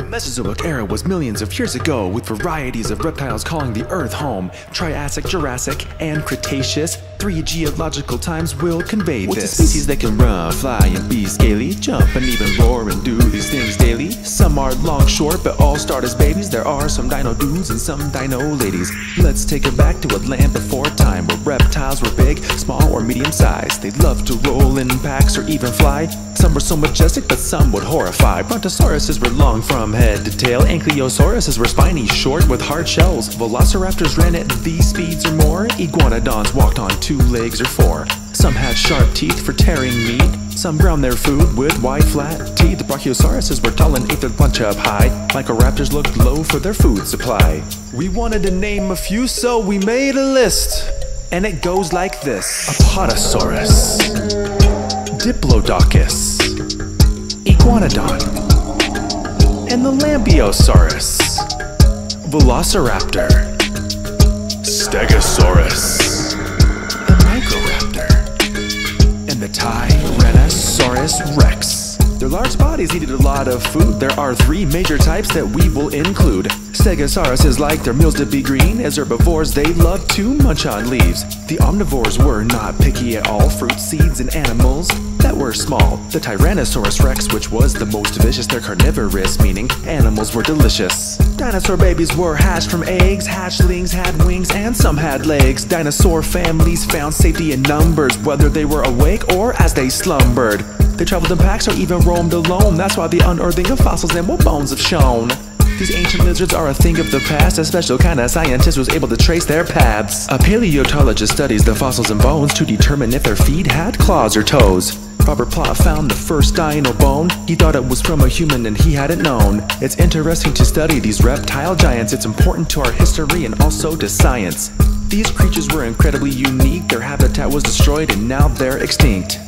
Mesozoic era was millions of years ago, with varieties of reptiles calling the Earth home. Triassic, Jurassic, and Cretaceous. Three geological times will convey What's this. a species that can run, fly, and be scaly? Jump and even roar and do these things daily. Some are long, short, but all start as babies. There are some dino dudes and some dino ladies. Let's take it back to a land before time where reptiles were big, small, or medium sized. They loved to roll in packs or even fly. Some were so majestic, but some would horrify. Brontosauruses were long from head to tail. Ankylosauruses were spiny, short with hard shells. Velociraptors ran at these speeds or more. Iguanodons walked on two legs or four. Some had sharp teeth for tearing meat. Some ground their food with wide, flat teeth. Brachiosauruses were tall and ate their lunch up high. Microraptors looked low for their food supply. We wanted to name a few, so we made a list. And it goes like this. Apatosaurus, Diplodocus, Iguanodon, and the Lambeosaurus, Velociraptor, Stegosaurus, the Microraptor, and the Tyrannosaurus Rex. Their large bodies needed a lot of food. There are three major types that we will include. Stegosauruses like their meals to be green. As herbivores, they love to munch on leaves. The omnivores were not picky at all. Fruit, seeds, and animals that were small. The Tyrannosaurus rex, which was the most vicious, they're carnivorous, meaning animals were delicious. Dinosaur babies were hatched from eggs. Hatchlings had wings and some had legs. Dinosaur families found safety in numbers, whether they were awake or as they slumbered. They traveled in packs or even roamed alone. That's why the unearthing of fossils and what bones have shown. These ancient lizards are a thing of the past. A special kind of scientist was able to trace their paths. A paleontologist studies the fossils and bones to determine if their feet had claws or toes. Robert Plot found the first dino bone. He thought it was from a human and he hadn't known. It's interesting to study these reptile giants. It's important to our history and also to science. These creatures were incredibly unique. Their habitat was destroyed and now they're extinct.